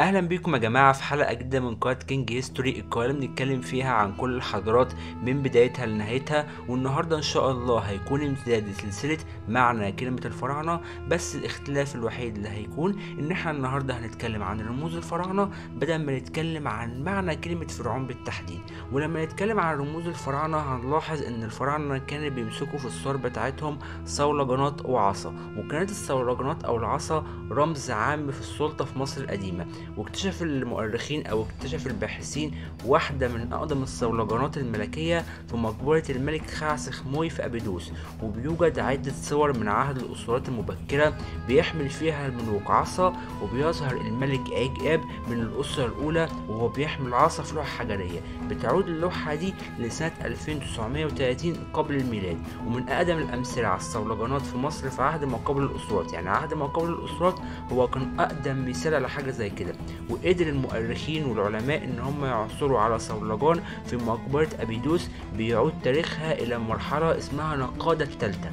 أهلا بيكم يا جماعة في حلقة جديدة من قناة King History القناة بنتكلم فيها عن كل الحضارات من بدايتها لنهايتها والنهاردة إن شاء الله هيكون امتداد لسلسلة معنى كلمة الفراعنة بس الاختلاف الوحيد اللي هيكون إن إحنا النهارده هنتكلم عن رموز الفراعنة بدل ما نتكلم عن معنى كلمة فرعون بالتحديد. ولما نتكلم عن رموز الفراعنة هنلاحظ إن الفراعنة كانوا بيمسكوا في الصور بتاعتهم صولجانات وعصا وكانت الصولجانات أو العصا رمز عام في السلطة في مصر القديمة. واكتشف المؤرخين أو اكتشف الباحثين واحدة من أقدم الصولجانات الملكية في مقبرة الملك خعسخ موي في أبيدوس وبيوجد عدة صور من عهد الأسرات المبكرة بيحمل فيها الملوك عصا وبيظهر الملك عيج اب من الأسرة الأولى وهو بيحمل عصا في لوحة حجرية بتعود اللوحة دي لسنة 2930 قبل الميلاد ومن أقدم الأمثلة على الصولجانات في مصر في عهد ما قبل الأسرات يعني عهد ما قبل الأسرات هو كان أقدم مثال على حاجة زي كده. وقدر المؤرخين والعلماء إن هم يعثروا على صولجان في مقبرة أبيدوس بيعود تاريخها إلى مرحلة اسمها نقادة التالتة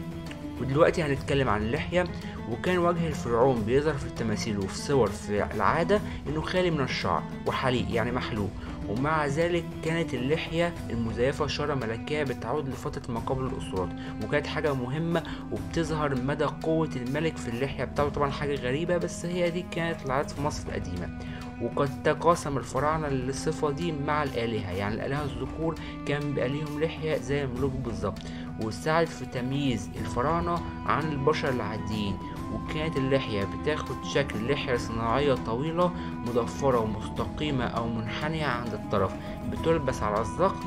ودلوقتي هنتكلم عن اللحية وكان وجه الفرعون بيظهر في التماثيل وفي صور في العادة إنه خالي من الشعر وحليق يعني محلوق. ومع ذلك كانت اللحية المزيفة شارة ملكية بتعود لفترة ما قبل الأسرات وكانت حاجة مهمة وبتظهر مدى قوة الملك في اللحية بتاعته. طبعا حاجة غريبة بس هي دي كانت العادات في مصر القديمة. وقد تقاسم الفراعنة الصفة دي مع الآلهة يعني الآلهة الذكور كان بيبقى ليهم لحية زي الملوك بالظبط. وساعد في تمييز الفراعنة عن البشر العاديين. وكانت اللحية بتاخد شكل لحية صناعية طويلة مضفرة ومستقيمة أو منحنية عند الطرف بتلبس على الزقط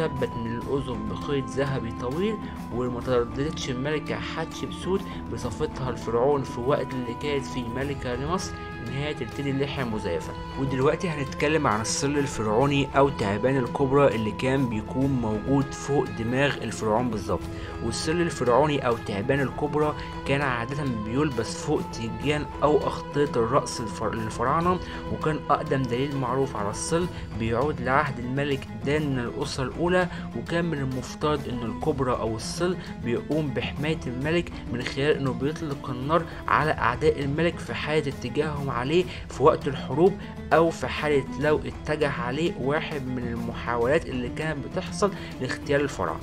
وتثبت من الأذن بخيط ذهبي طويل وما ترددتش الملكة حتشبسوت بصفتها الفرعون في وقت اللي كانت فيه ملكة لمصر إن هي تبتدي اللحية المزيفة. ودلوقتي هنتكلم عن الظل الفرعوني أو تعبان الكبرى اللي كان بيكون موجود فوق دماغ الفرعون بالظبط. والظل الفرعوني أو تعبان الكبرى كان عادة بيلبس فوق تيجان أو أخطية الرأس للفراعنة وكان أقدم دليل معروف على الظل بيعود لعهد الملك دان من الأسرة الأولى وكان من المفترض إن الكبرى أو الظل بيقوم بحماية الملك من خلال إنه بيطلق النار على أعداء الملك في حالة اتجاههم عليه في وقت الحروب أو في حالة لو اتجه عليه واحد من المحاولات اللي كانت بتحصل لاغتيال الفراعنة.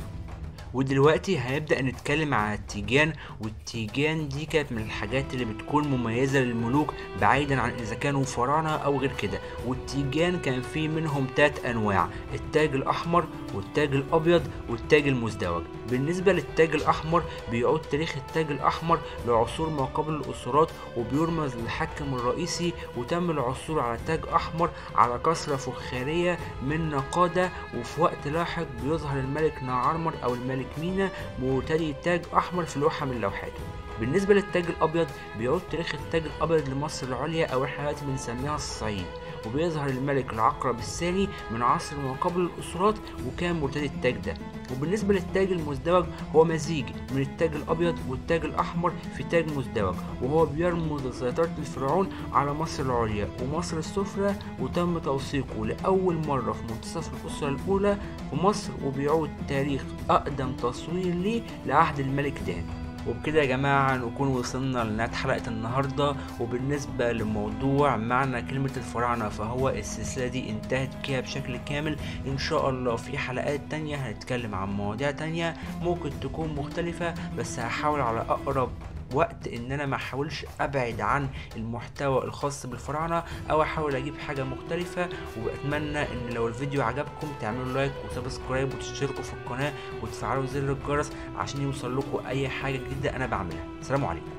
ودلوقتي هنبدأ نتكلم عن التيجان والتيجان دي كانت من الحاجات اللي بتكون مميزة للملوك بعيدا عن إذا كانوا فراعنة أو غير كده. والتيجان كان فيه منهم تلات أنواع التاج الأحمر والتاج الأبيض والتاج المزدوج. بالنسبة للتاج الأحمر بيعود تاريخ التاج الأحمر لعصور ما قبل الأسرات وبيرمز للحاكم الرئيسي وتم العثور على تاج أحمر على كسرة فخارية من نقادة وفي وقت لاحق بيظهر الملك نعرمر أو الملك مينا مرتدي تاج أحمر في لوحة من لوحاته. بالنسبة للتاج الأبيض بيعود تاريخ التاج الأبيض لمصر العليا أو إحنا دلوقتي بنسميها الصعيد وبيظهر الملك العقرب الثاني من عصر ما قبل الأسرات وكان مرتدي التاج ده. وبالنسبة للتاج المزدوج هو مزيج من التاج الأبيض والتاج الأحمر في تاج مزدوج وهو بيرمز لسيطرة الفرعون على مصر العليا ومصر السفلى وتم توثيقه لأول مرة في منتصف الأسرة الأولى في مصر وبيعود تاريخ أقدم تصوير ليه لعهد الملك دان وبكده يا جماعة نكون وصلنا لنهاية حلقة النهاردة. وبالنسبة لموضوع معنى كلمة الفراعنة فهو السلسلة دي انتهت كده بشكل كامل. إن شاء الله في حلقات تانية هنتكلم عن مواضيع تانية ممكن تكون مختلفة بس هحاول على أقرب وقت إن أنا ما أحاولش أبعد عن المحتوى الخاص بالفراعنة أو أحاول أجيب حاجة مختلفة وأتمنى إن لو الفيديو عجبكم تعملوا like و subscribe وتشتركوا في القناة وتفعلوا زر الجرس عشان يوصل لكم أي حاجة جديدة أنا بعملها. سلام عليكم.